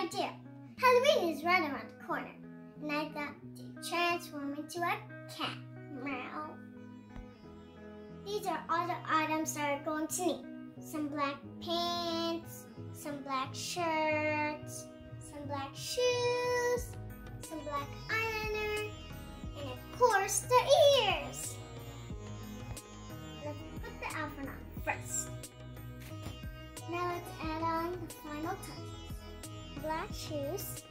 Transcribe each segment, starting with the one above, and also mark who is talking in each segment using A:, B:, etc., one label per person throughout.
A: idea. Halloween is right around the corner, and I thought to transform into a cat. Meow. These are all the items that are going to need. Some black pants, some black shirts, some black shoes, some black eyeliner, and of course the ears. Let's put the outfit on first. Now let's add on the final touches. Black shoes.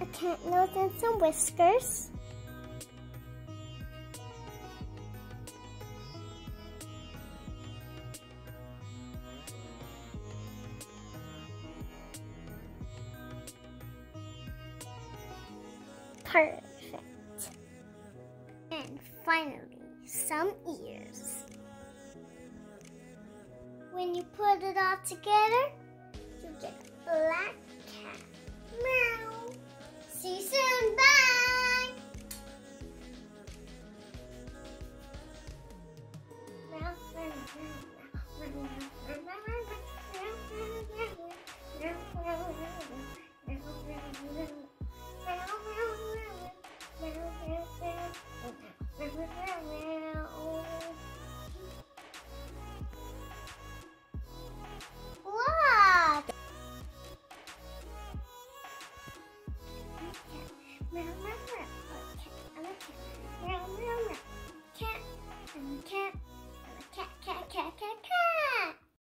A: A cat nose and some whiskers. Perfect. And finally, some ears. When you put it all together, you get a black cat. cat, and a cat, and a cat, cat, cat, cat, cat.